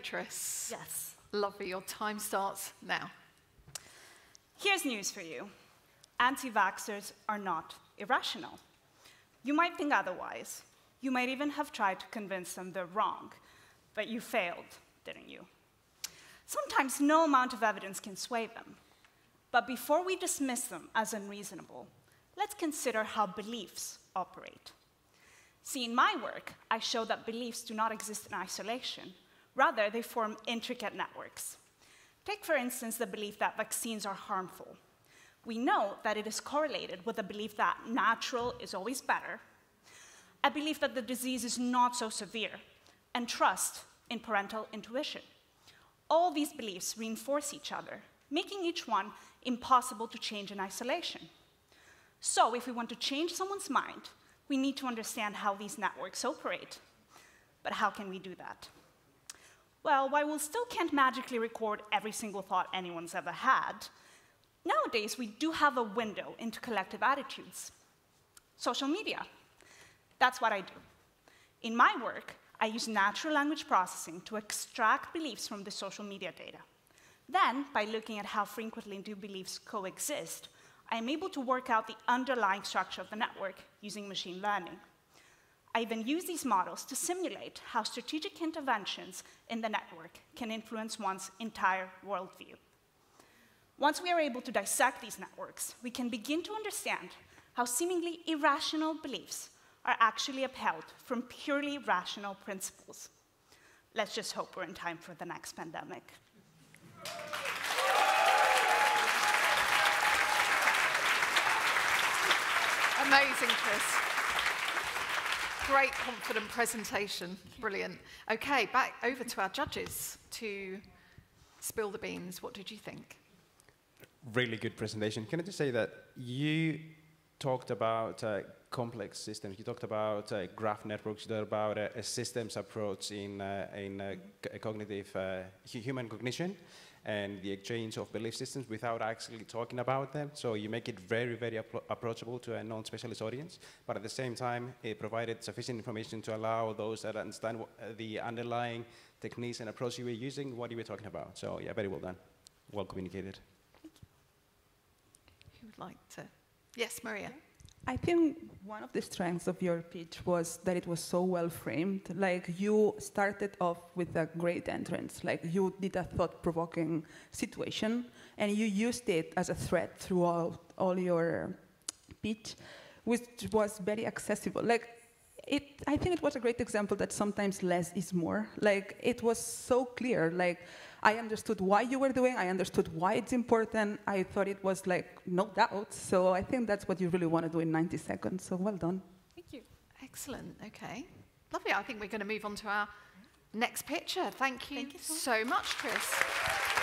Tris. Yes. Lovely. Your time starts now. Here's news for you anti vaxxers are not irrational. You might think otherwise. You might even have tried to convince them they're wrong, but you failed, didn't you? Sometimes no amount of evidence can sway them. But before we dismiss them as unreasonable, let's consider how beliefs operate. See, in my work, I show that beliefs do not exist in isolation. Rather, they form intricate networks. Take, for instance, the belief that vaccines are harmful. We know that it is correlated with the belief that natural is always better, a belief that the disease is not so severe, and trust in parental intuition. All these beliefs reinforce each other, making each one impossible to change in isolation. So, if we want to change someone's mind, we need to understand how these networks operate. But how can we do that? Well, while we still can't magically record every single thought anyone's ever had, nowadays we do have a window into collective attitudes. Social media. That's what I do. In my work, I use natural language processing to extract beliefs from the social media data. Then, by looking at how frequently do beliefs coexist, I am able to work out the underlying structure of the network using machine learning. I then use these models to simulate how strategic interventions in the network can influence one's entire worldview. Once we are able to dissect these networks, we can begin to understand how seemingly irrational beliefs are actually upheld from purely rational principles. Let's just hope we're in time for the next pandemic. Amazing, Tris. Great, confident presentation. Brilliant. Okay, back over to our judges to spill the beans. What did you think? Really good presentation. Can I just say that you talked about uh, complex systems. You talked about uh, graph networks. You talked about uh, a systems approach in, uh, in uh, cognitive human cognition and the exchange of belief systems without actually talking about them. So you make it very, very approachable to a non-specialist audience, but at the same time, it provided sufficient information to allow those that understand the underlying techniques and approach you were using, what you were talking about. So yeah, very well done. Well communicated. Who would like to? Yes, Maria. I think one of the strengths of your pitch was that it was so well framed. Like you started off with a great entrance, like you did a thought provoking situation and you used it as a threat throughout all your pitch, which was very accessible. Like it, I think it was a great example that sometimes less is more. Like it was so clear. Like I understood why you were doing. I understood why it's important. I thought it was like no doubt. So I think that's what you really want to do in 90 seconds. So well done. Thank you. Excellent. Okay. Lovely. I think we're going to move on to our next picture. Thank you, Thank you so, so much, Tris.